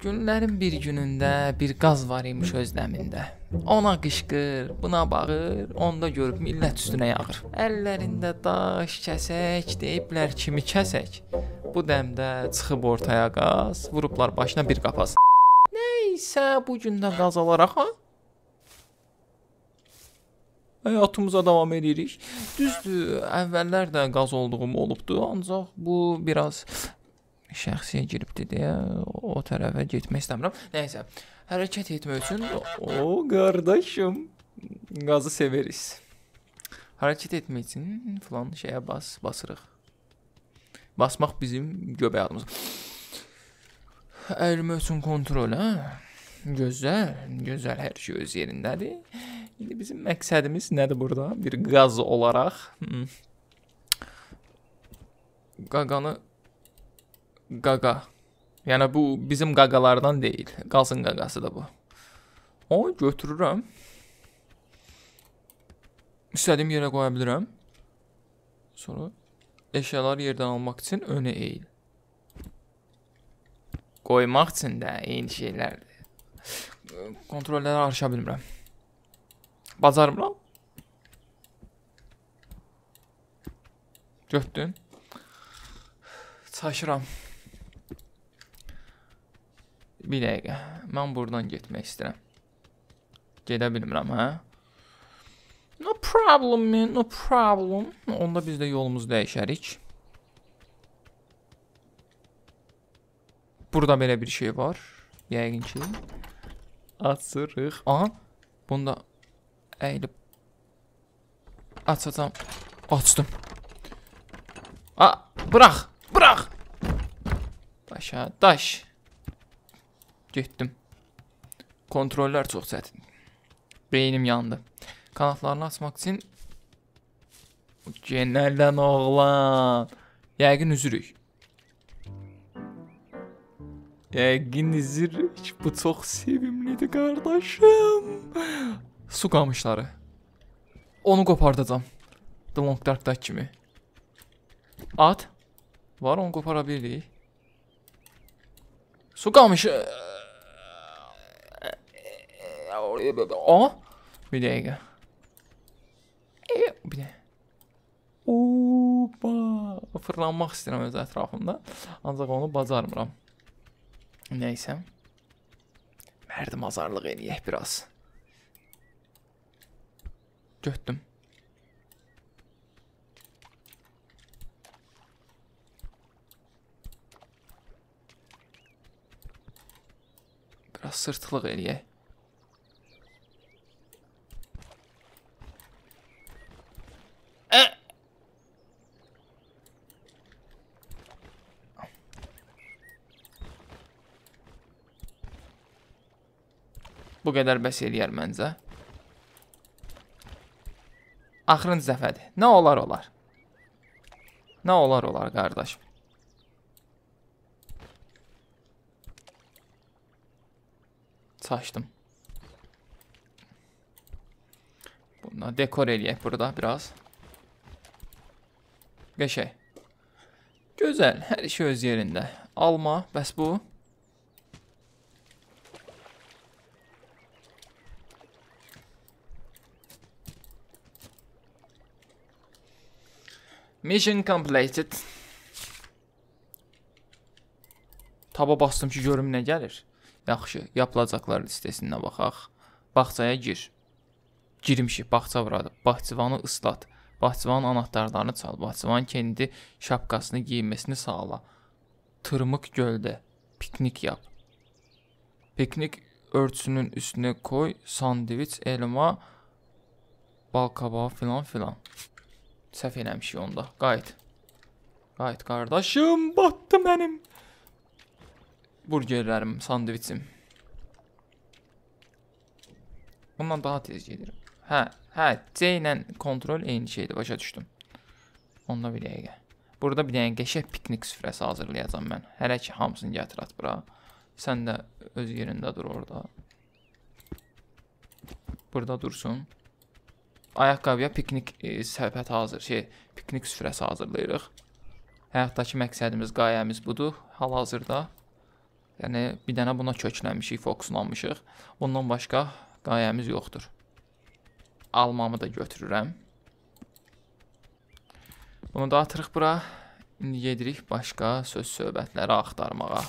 Günlərin bir günündə bir qaz var imiş özləmində. Ona qışqır, buna bağır, onda görüb millət üstünə yağır. Əllərində daş, kəsək, deyiblər kimi kəsək. Bu dəmdə çıxıb ortaya qaz, vurublar başına bir qapaz. Nəysə bu gün də qaz alaraq ha? Həyatımıza davam edirik. Düzdür, əvvəllər də qaz olduğum olubdu, ancaq bu biraz şəxsiyə giribdi deyə o tərəfə getmək istəmirəm. Nəysə, hərəkət etmək üçün o qardaşım qazı severiz. Hərəkət etmək üçün falan şeyə bas, basırıq. Basmaq bizim göbək adımız. Əyilmək üçün kontrol, hə? Gözəl, gözəl hər şey öz yerindədir. İndi bizim məqsədimiz nədir burada? Bir qaz olaraq qaqanı qaqa. Yəni bu bizim qaqalardan deyil. Qazın qaqasıdır bu. Onu götürürəm. İstədiyim yerə qoya bilərəm. Sonra əşyaları yerdən almaq üçün önə əyil. Qoymaq üçün də eyni şeylərdir. Kontrolləri aşa bilmirəm. Bacarmıram. Götdün. Çaşıram. Bir dəqiqə. Mən buradan getmək istəyirəm. Gedə bilmirəm, hə? No problem, man, no problem. Onda biz də yolumuzu dəyişərik. Burada belə bir şey var. Yəqin ki. Açırıq. Aha. Bunda əyilib açacam. Açdım. A, bırax, bırax. Daşa, daş. Getdim. Kontrollər çox çətin. Beynim yandı. Qanatlarını açmaq üçün Genəldən oğlan. Yəqin üzürük. Yəqin üzürük. Bu çox sevimlidir qardaşım. Su qamışları. Onu qopardacam. The Long Dark kimi. At. Var onu qopara bilirik. Su qamışı. O. Bir dəqiqə. E, bir dəqiqə. Opa! Fırlanmaq istəyirəm öz ətrafımda. Ancaq onu bacarmıram. Nəysə. Mərdim azarlıq eləyək biraz. Götdüm. Biraz sırtlıq eləyək. Bu qədər bəs eləyər məncə. Axırıncı dəfədir. Nə olar olar. Nə olar olar qardaşım. Çaşdım. Buna dekor eləyək burada biraz. Qəşəng. Gözəl, hər şey öz yerində. Alma, bəs bu? Mission completed. Taba bastım ki, görüm nə gəlir. Yaxşı, yapılacaqlar listesinə baxaq. Bağçaya gir. Girmişik, bağça buradı. Bağçıvanı ıslat. Bağçıvanın anahtarlarını çal. Bağçıvanın kendi şapkasını giyməsini sağla. Tırmıq göldə. Piknik yap. Piknik örtüsünün üstünə koy. Sandviç, elma, bal kabağı filan filan. Səhv eləmişik onda. Qayıt. Qayıt qardaşım, batdı mənim. Burgerlərim, sandviçim. Bundan daha tez gedirəm. Hə, hə, C ilə kontrol eyni şeydir, başa düşdüm. Onda bir dəqiqə. Burada bir dənə qəşəng piknik süfrəsi hazırlayacağam mən. Hələ ki hamısını gətir at bura. Sən də öz yerində dur orada. Burada dursun ayaqqabıya piknik e, səbət hazır, şey, piknik süfrəsi hazırlayırıq. Həyatdakı məqsədimiz, qayəmiz budur. Hal-hazırda Yəni bir dənə buna kökləmişik, fokuslanmışıq. Bundan başqa qayəmiz yoxdur. Almamı da götürürəm. Bunu da atırıq bura. İndi gedirik başqa söz söhbətləri axtarmağa.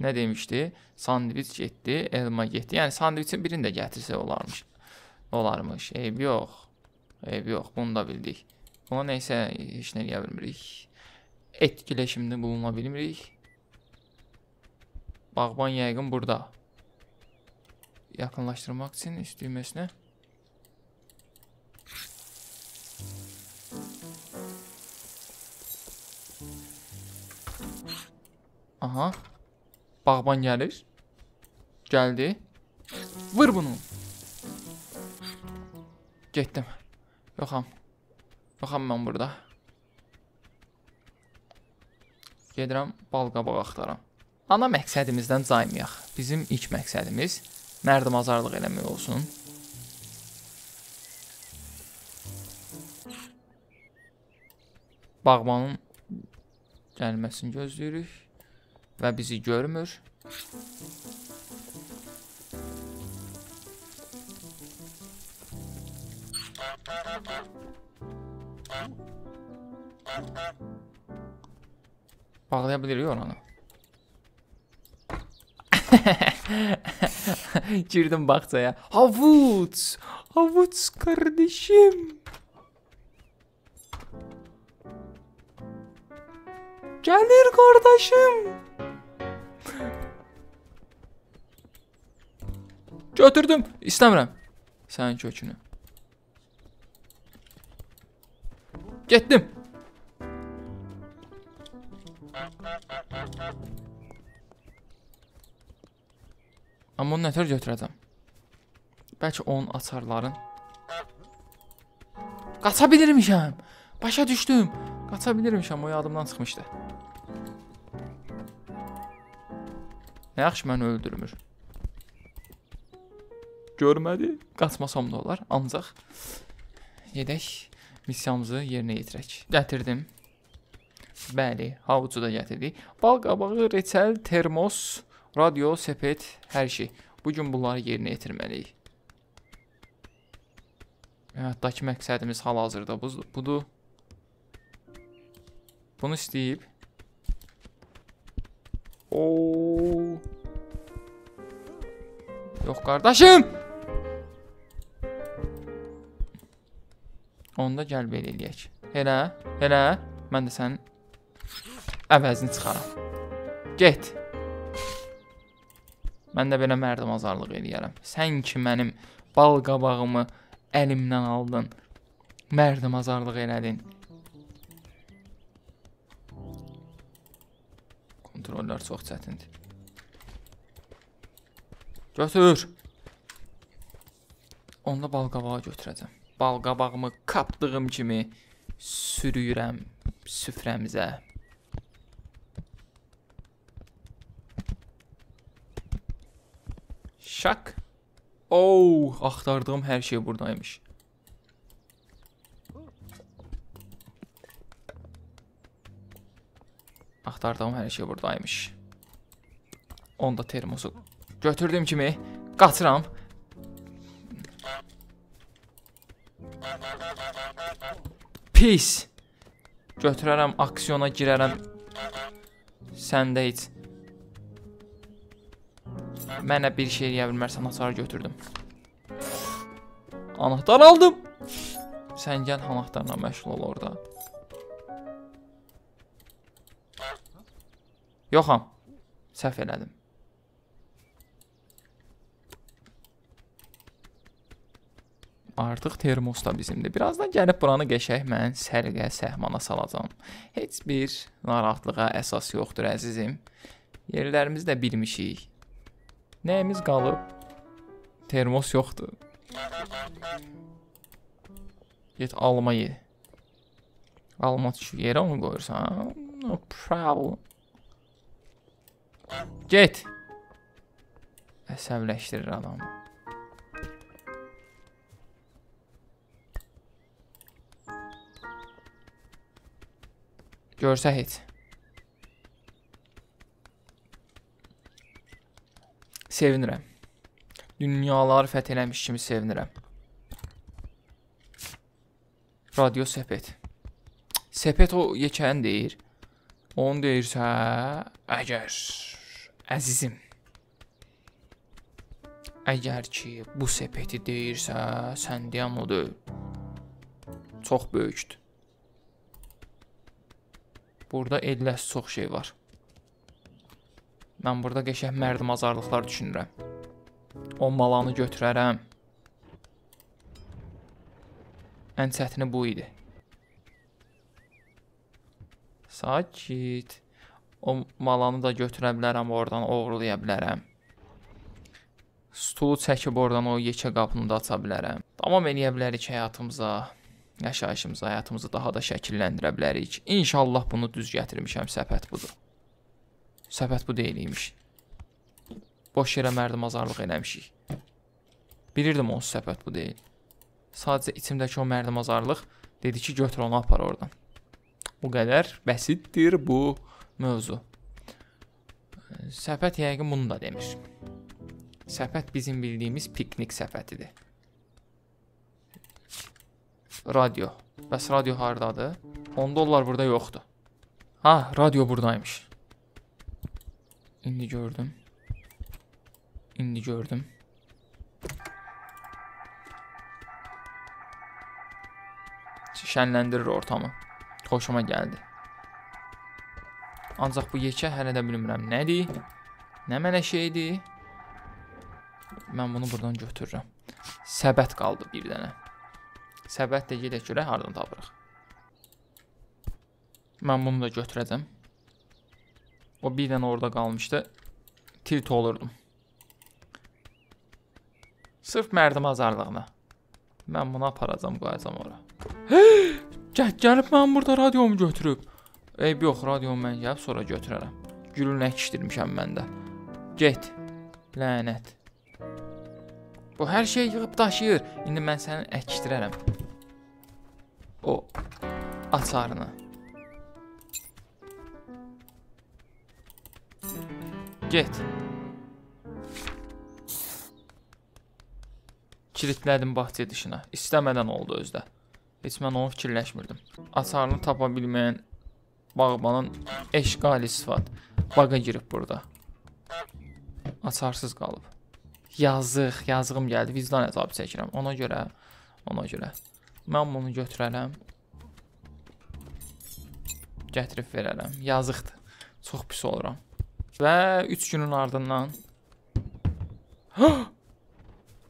Nə demişdi? Sandviç getdi, elma getdi. Yəni sandviçin birini də gətirsə olarmış. Olarmış. Eyb yox. Eyb yox. Bunu da bildik. Buna nəysə heç nə eləyə bilmirik. Etkiləşimdə buluna bilmirik. Bağban yəqin burada. Yaxınlaşdırmaq üçün üst düyməsinə. Aha. Bağban gəlir. Gəldi. Vur bunu. Getdim. Yoxam. Yoxam mən burada. Gedirəm bal qabaq axtaram. Ana məqsədimizdən caymayaq. Bizim ilk məqsədimiz mərdimazarlıq eləmək olsun. Bağbanın gəlməsini gözləyirik və bizi görmür. Bağlaya bilirik oranı. Girdim bağçaya. Havuç! Havuç kardeşim! Gəlir qardaşım. Götürdüm. İstəmirəm. Sənin kökünü. Getdim. Amma onu nətər götürəcəm? Bəlkə onun açarların. Qaça bilirmişəm. Başa düşdüm. Qaça bilirmişəm. O yadımdan çıxmışdı. Nə yaxşı məni öldürmür. Görmədi. Qaçmasam da olar. Ancaq gedək missiyamızı yerinə yetirək. Gətirdim. Bəli, havucu da gətirdik. Bal qabağı, reçel, termos, radio, sepet, hər şey. Bu gün bunları yerinə yetirməliyik. Həyatdakı məqsədimiz hal-hazırda budur. Bunu istəyib. Oo. Yox qardaşım. Onda gəl belə eləyək. Elə, elə. Mən də sənin əvəzini çıxaram. Get. Mən də belə mərdimazarlıq eləyərəm. Sən ki mənim bal qabağımı əlimdən aldın. Mərdimazarlıq elədin. Kontrollər çox çətindir. Götür. Onda bal qabağı götürəcəm. Bal qabağımı kapdığım kimi sürüyürəm süfrəmizə. Şak. Oh, axtardığım hər şey buradaymış. Axtardığım hər şey buradaymış. Onda termosu götürdüyüm kimi qaçıram. Pis. Götürərəm, aksiyona girərəm. Səndə heç Mənə bir şey eləyə bilmərsən, açarı götürdüm. Anahtar aldım. Sən gəl anahtarla məşğul ol orada. Yoxam. Səhv elədim. Artıq termos da bizimdir. Birazdan gəlib buranı qəşəng mən sərqə səhmana salacağam. Heç bir narahatlığa əsas yoxdur əzizim. Yerlərimizi də bilmişik. Nəyimiz qalıb? Termos yoxdur. Get alma ye. Alma şu yerə onu qoyursan. No problem. Get. Əsəbləşdirir adamı. Görsə heç. Sevinirəm. Dünyaları fəth eləmiş kimi sevinirəm. Radio sepet. Sepet o yekəni deyir. Onu deyirsə, əgər əzizim Əgər ki, bu sepeti deyirsə, sən deyən odur. Çox böyükdür. Burada ediləsi çox şey var. Mən burada qəşəng mərdimazarlıqlar düşünürəm. O malanı götürərəm. Ən çətini bu idi. Sakit. O malanı da götürə bilərəm, oradan oğurlaya bilərəm. Stulu çəkib oradan o yekə qapını da aça bilərəm. Davam eləyə bilərik həyatımıza, yaşayışımıza, həyatımızı daha da şəkilləndirə bilərik. İnşallah bunu düz gətirmişəm, səpət budur. Səpət bu deyil imiş. Boş yerə mərdimazarlıq eləmişik. Bilirdim onsuz səpət bu deyil. Sadəcə içimdəki o mərdimazarlıq dedi ki, götür onu apar oradan. Bu qədər bəsitdir bu mövzu. Səpət yəqin bunu da demir. Səpət bizim bildiyimiz piknik səpətidir. Radio. Bəs radio hardadır? 10 dollar burada yoxdur. Ha, radio burdaymış. İndi gördüm. İndi gördüm. Şənləndirir ortamı. Xoşuma gəldi. Ancaq bu yekə hələ də bilmirəm nədir? Nə mənə şeydir? Mən bunu buradan götürürəm. Səbət qaldı bir dənə. Səbət də gedək görək hardan tapırıq. Mən bunu da götürəcəm. O bir dənə orada qalmışdı. Tilt olurdum. Sırf mərdim azarlığına. Mən bunu aparacam, qoyacam ora. Gəl, gəlib mən burada radiomu götürüb. Eyb yox, radiomu mən gəlib sonra götürərəm. Gülünə kişdirmişəm məndə. Get. Lənət. Bu hər şey yığıb daşıyır. İndi mən səni əkişdirərəm. O açarını. Get. Kilitlədim bağça dışına. İstəmədən oldu özdə. Heç mən onu fikirləşmirdim. Açarını tapa bilməyən bağbanın eşqali sifat. Baqa girib burada. Açarsız qalıb. Yazıq, yazığım gəldi. Vicdan əzabı çəkirəm. Ona görə, ona görə mən bunu götürərəm. Gətirib verərəm. Yazıqdır. Çox pis oluram. Və 3 günün ardından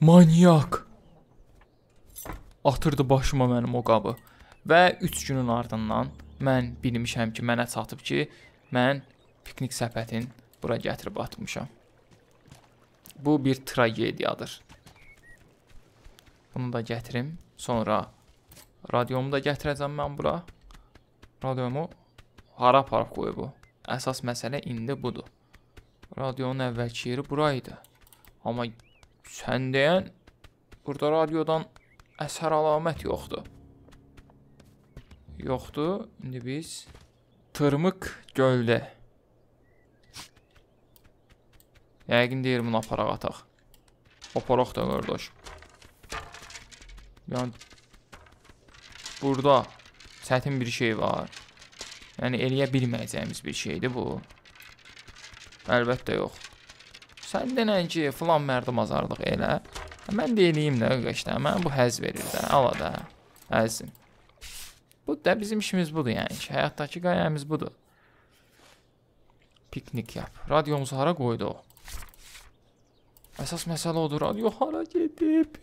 Manyak. Atırdı başıma mənim o qabı. Və 3 günün ardından mən bilmişəm ki, mənə çatıb ki, mən piknik səpətin bura gətirib atmışam. Bu bir tragediyadır. Bunu da gətirim. Sonra radiomu da gətirəcəm mən bura. Radiomu hara aparıb qoyub bu? Əsas məsələ indi budur. Radionun əvvəlki yeri bura idi. Amma sən deyən burada radiodan əsər əlamət yoxdur. Yoxdur. İndi biz Tırmıq göldə Yəqin deyir bunu aparaq ataq. Aparaq da qardaş. Yəni burada çətin bir şey var. Yəni eləyə bilməyəcəyimiz bir şeydir bu. Əlbəttə yox. Sən denən ki, filan mərdim azarlıq elə. Mən də eləyim də qardaşlar. Mən bu həzz verir də. Ala da. Əzim. Bu da bizim işimiz budur yəni ki, həyatdakı qayəmiz budur. Piknik yap. Radiomuzu hara qoydu o? Əsas məsələ odur, radio hara gedib?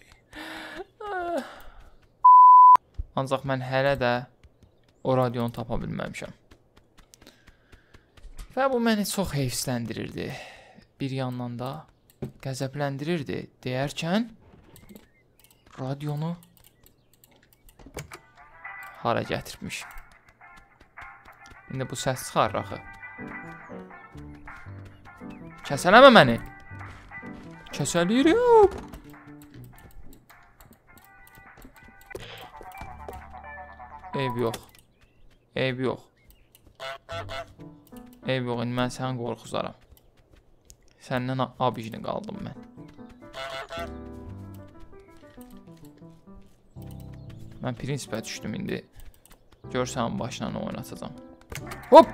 Ancaq mən hələ də o radionu tapa bilməmişəm. Və bu məni çox heyfsləndirirdi. Bir yandan da qəzəbləndirirdi. Deyərkən radionu hara gətirmiş. İndi bu səs çıxarır axı. Kəsələmə məni. Kəsəliyirəm. Eyb yox. Eyb yox. Eyb yox, indi mən səni qorxuzaram. Səndən abijini qaldım mən. Mən prinsipə düşdüm indi. Görsən başla oynatacağam. Hop!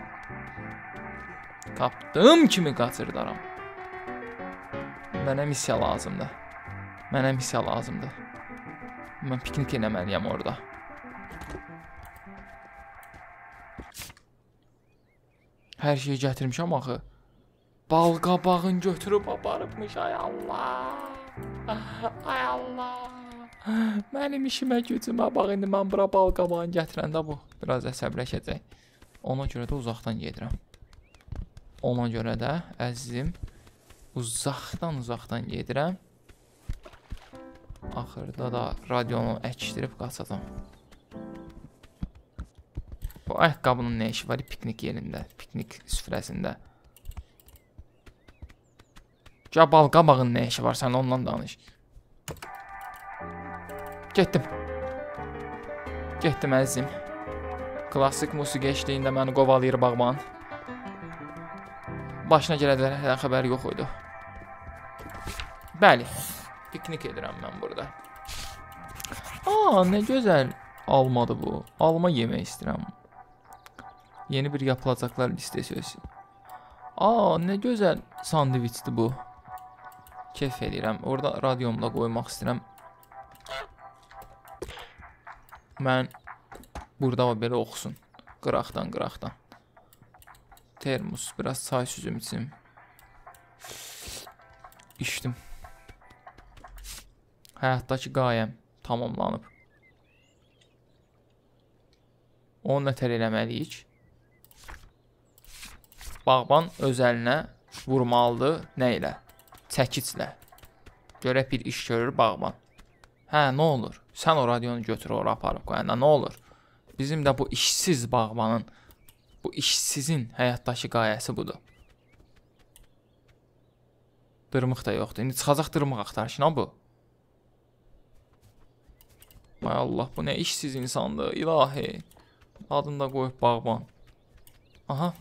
Tapdım kimi qaçırdaram. Mənə missiya lazımdır. Mənə missiya lazımdır. Mən piknik eləməliyəm orada. Hər şeyi gətirmişəm axı. Bal qabağın götürüb aparıbmış ay Allah. Ay Allah. Mənim işimə gücümə bax indi mən bura bal qabağını gətirəndə bu biraz əsəbləşəcək. Ona görə də uzaqdan gedirəm. Ona görə də əzizim uzaqdan uzaqdan gedirəm. Axırda da radionu əkişdirib qaçacam. Bu ayaqqabının nə işi var piknik yerində, piknik süfrəsində? Ya bal qabağın nə işi var? Sən ondan danış. Getdim. Getdim əzizim. Klassik musiqi eşliyində məni qovalayır bağban. Başına gələcəklərdən xəbəri yox idi. Bəli. Piknik edirəm mən burada. Aa, nə gözəl almadır bu. Alma yemək istəyirəm. Yeni bir yapılacaqlar listəsi. Aa, nə gözəl sandviçdir bu. Kef edirəm. Orada radiomda qoymaq istəyirəm. Mən burada belə oxusun. Qıraqdan, qıraqdan. Termos, biraz çay süzüm içim. İçdim. Həyatdakı qayəm tamamlanıb. Onu nətər eləməliyik? Bağban öz əlinə vurmalıdır. Nə ilə? Çəkiclə. Görək bir iş görür bağban. Hə, nə olur? Sən o radionu götür ora aparıb qoyanda nə olur? Bizim də bu işsiz bağbanın, bu işsizin həyatdakı qayəsi budur. Dırmıq da yoxdur. İndi çıxacaq dırmıq axtarışına bu. Ay Allah, bu nə işsiz insandır, ilahi. Adını da qoyub bağban. Aha.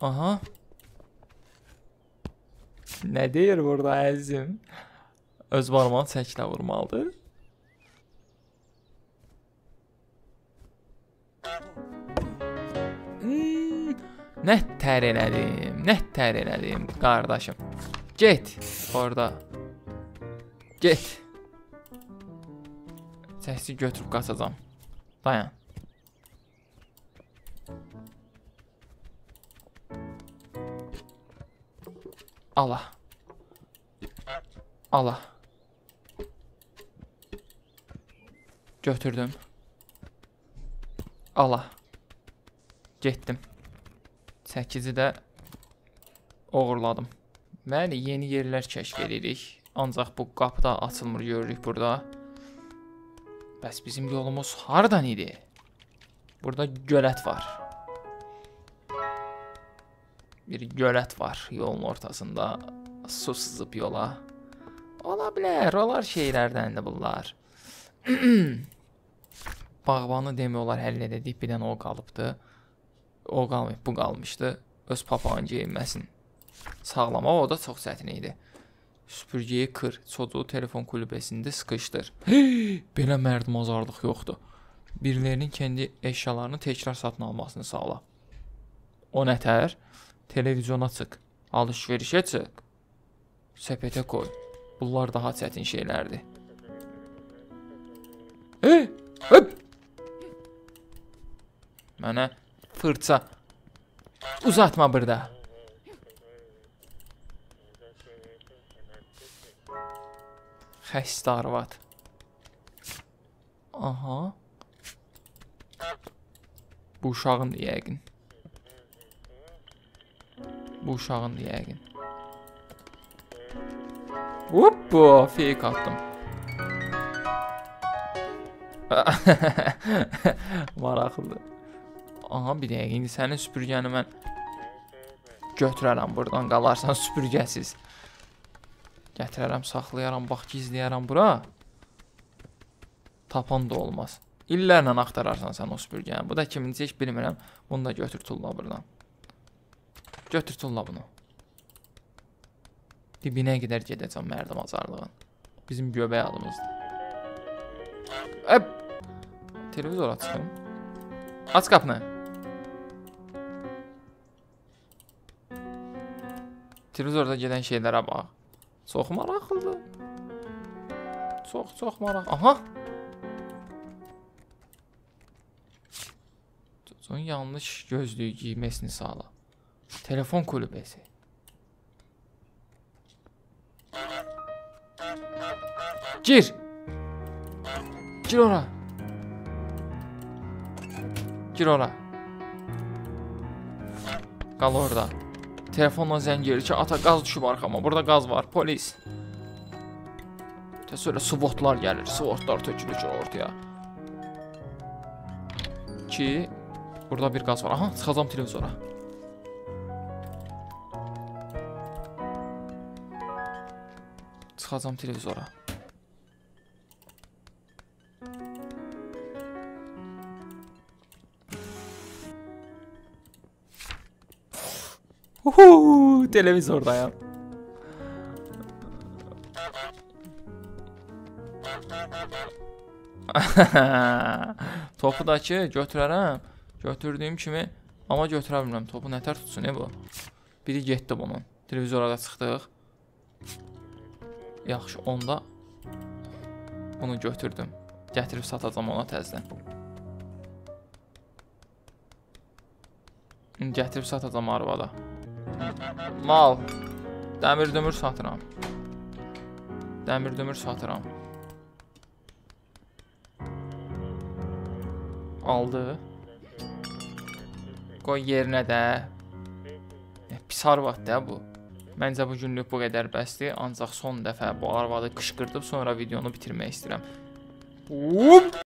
Aha. Nə deyir burada əzizim? Öz barmağını çəklə vurmalıdır. Hmm, nə tər elədim, nə tər elədim qardaşım. Get orada. Get. Səsi götürüb qaçacam. Dayan. Allah. Allah. Götürdüm. Allah. Getdim. 8-i də oğurladım. Bəli, yeni yerlər kəşf edirik. Ancaq bu qapıda açılmır görürük burada. Bəs bizim yolumuz hardan idi? Burada gölət var. Bir gölət var yolun ortasında. Su sızıb yola. Ola bilər, olar şeylərdəndir bunlar. Bağbanı demək olar həll edib, bir dənə o qalıbdı. O qalmayıb, bu qalmışdı. Öz papağın geyinməsin. Sağlamaq o da çox çətin idi. Süpürgəyi kır, çocuğu telefon kulübəsində sıxışdır. Hey, belə mərdmazarlıq yoxdur. Birilərinin kendi əşyalarını təkrar satın almasını sağla. O nətər? Televizyona çıx, alış-verişə çıx. Səpətə qoy. Bunlar daha çətin şeylərdir. Hey, hop. Mənə fırça uzatma burada. Xəstə arvad. Aha. Bu uşağın yəqin. Bu uşağın yəqin. Hoppa, fake attım. Maraqlıdır. Aha, bir dəqiqə, indi sənin süpürgəni mən götürərəm buradan, qalarsan süpürgəsiz. Gətirərəm, saxlayaram, bax gizləyərəm bura. Tapan da olmaz. İllərlə axtararsan sən o süpürgəni. Bu da kiminci heç bilmirəm. Bunu da götür tulla burdan. Götür tulla bunu. Dibinə qədər gedəcəm mərdəm azarlığın. Bizim göbək adımızdır. Əb. Televizora çıxım. Aç qapını. Televizorda gedən şeylərə bax. Çox maraqlıdır. Çox, çox maraq. Aha. Son yanlış gözlüyü giyməsini sağla. Telefon kulübəsi. Gir. Gir ora. Gir ora. Qal orada. Telefonla zəng gəlir ki, ata qaz düşüb arxama. Burada qaz var, polis. Sonra svotlar gəlir, svotlar tökülür ortaya. Ki, burada bir qaz var. Aha, çıxacam televizora. Çıxacam televizora. Uhu, televizordayam. Topu da ki, götürərəm. Götürdüyüm kimi, amma götürə bilmirəm. Topu nətər tutsun, e bu? Biri getdi bunun. Televizora da çıxdıq. Yaxşı, onda bunu götürdüm. Gətirib satacam ona təzədən. Gətirib satacam arvada. Mal. Dəmir dömür satıram. Dəmir dömür satıram. Aldı. Qoy yerinə də. E, pis arvad da bu. Məncə bu günlük bu qədər bəsdir. Ancaq son dəfə bu arvadı qışqırdıb sonra videonu bitirmək istəyirəm. Hop!